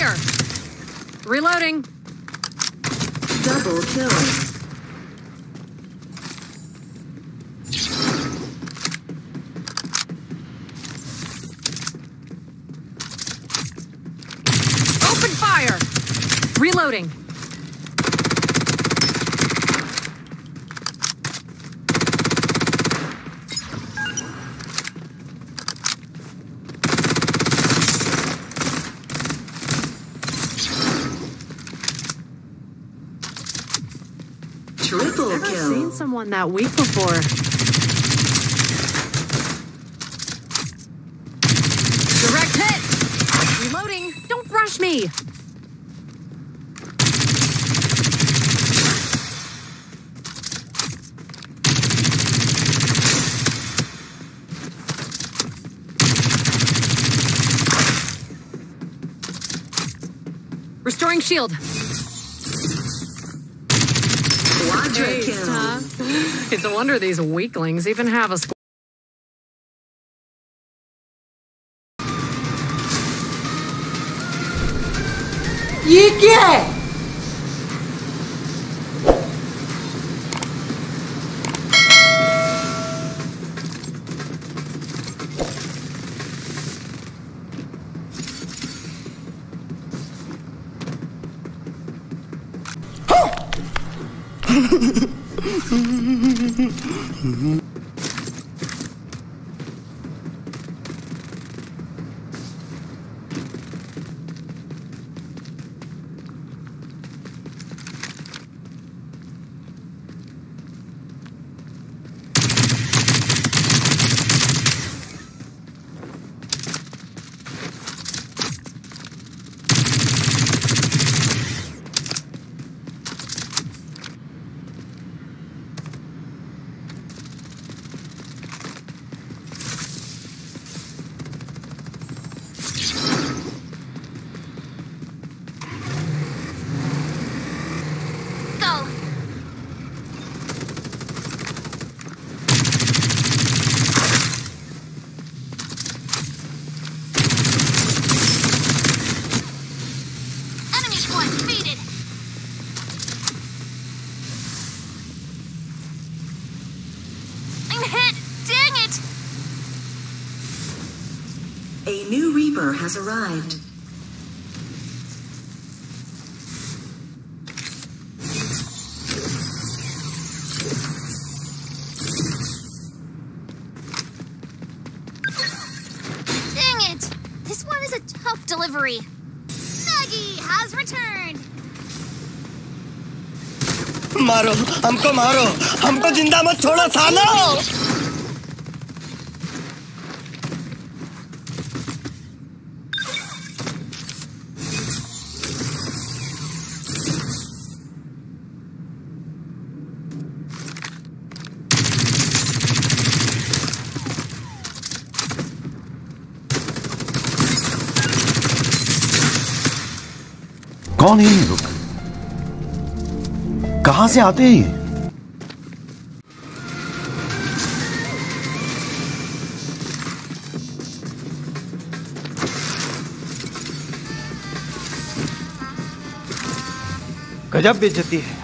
Fire. Reloading. Double kill. Open fire. Reloading. Triple Never kill. seen someone that weak before. Direct hit. Reloading. Don't rush me. Restoring shield. Quadra Hey, kill. huh? It's a wonder these weaklings even have a squad. ये Mm-hmm. A new Reaper has arrived. Dang it. This one is a tough delivery. Maggie has returned. मारो हमको मारो हमको जिंदा मत छोड़ो सालो कौन है ये लोग? कहाँ से आते हैं ये? गजब बेचती है।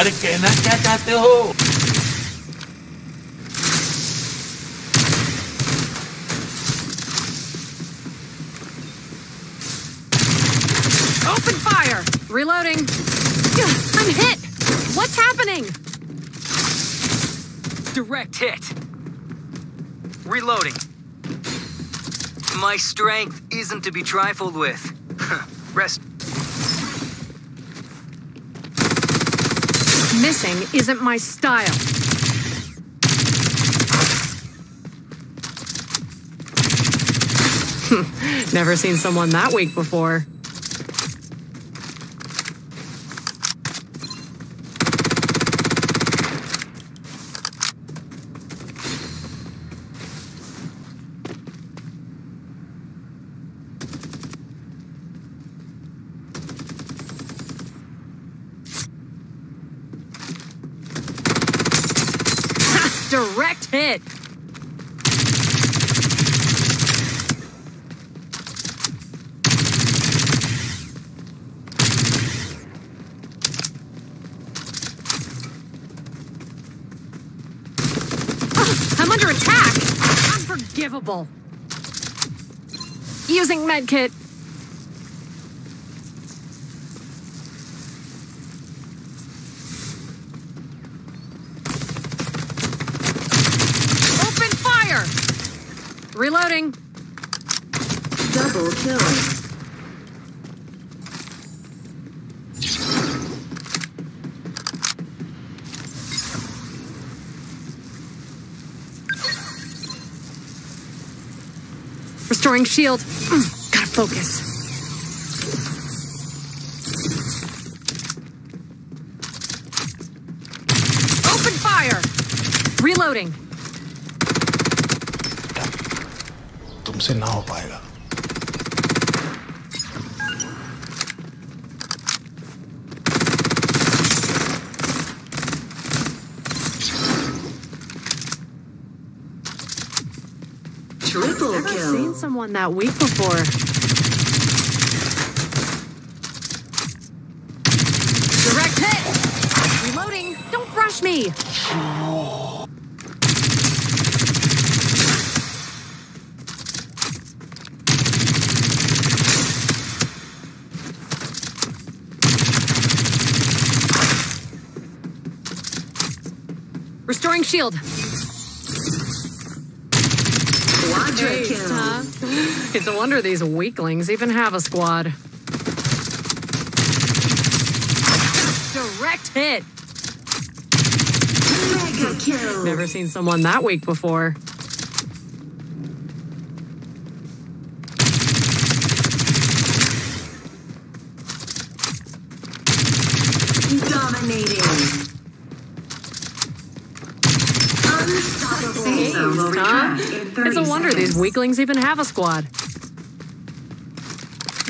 अरे कहना क्या चाहते हो Open fire. Reloading. I'm hit! What's happening? Direct hit. Reloading. My strength isn't to be trifled with. Rest. Missing isn't my style. Never seen someone that weak before. Direct hit. Ugh, I'm under attack. Unforgivable. Using medkit. Open fire. Reloading. Double kill. Restoring shield. Mm, gotta focus. Open fire! Reloading. तुमसे ना हो पाएगा Triple Never kill. seen someone that weak before. Direct hit! Reloading. Don't rush me. Restoring shield. Quadra kill. huh? It's a wonder these weaklings even have a squad. Direct hit. Mega kill. Never seen someone that weak before. Dominating. Huh? retract in 30 It's a wonder these weaklings even have a squad.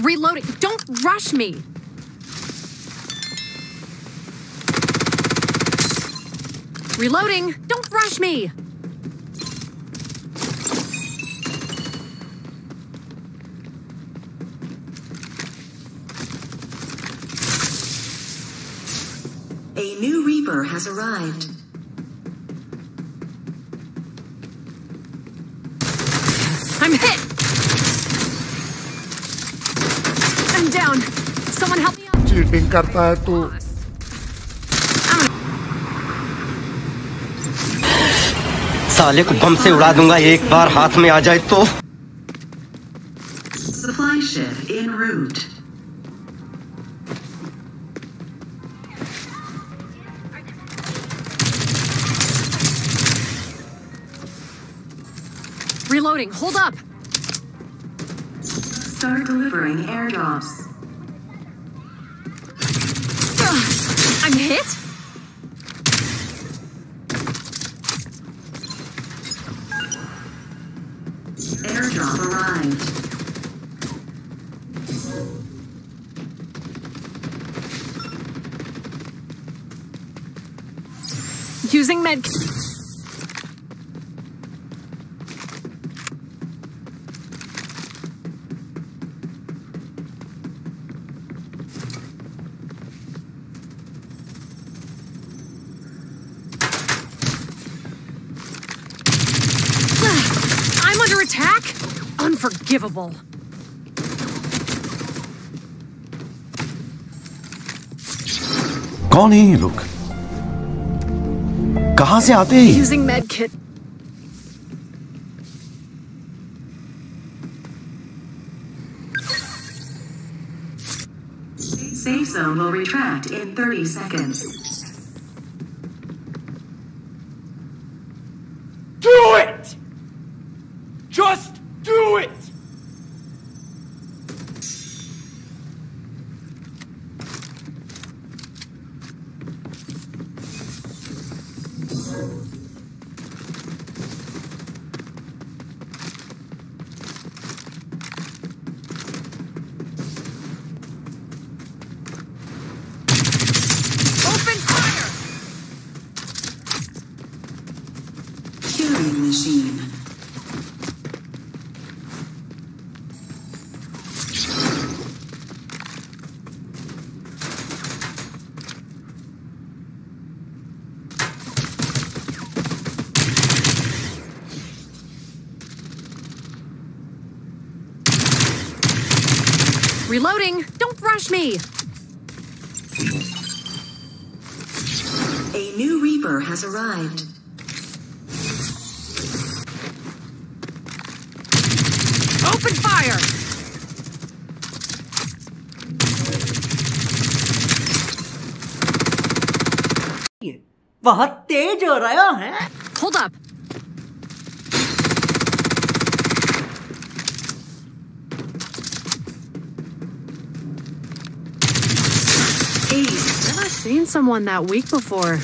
Reloading. Don't rush me. Reloading. Don't rush me. A new Reaper has arrived. Down. Someone help me out. Cheating करता है तू साले को बम से उड़ा दूँगा एक बार हाथ में आ जाए तो Supply ship en route. Reloading. Hold up. Start delivering airdrops. Ugh, I'm hit. Airdrop arrived. Using med. attack? Unforgivable. कौन है ये लोग कहां से आते हैं ये? Using med kit. Safe zone will retract in 30 seconds. Open Reloading. Don't rush me. A new Reaper has arrived. Open fire! बहुत तेज हो रहा है Hold up. seen someone that weak before.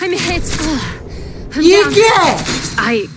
I'm hit. I'm you down. get! I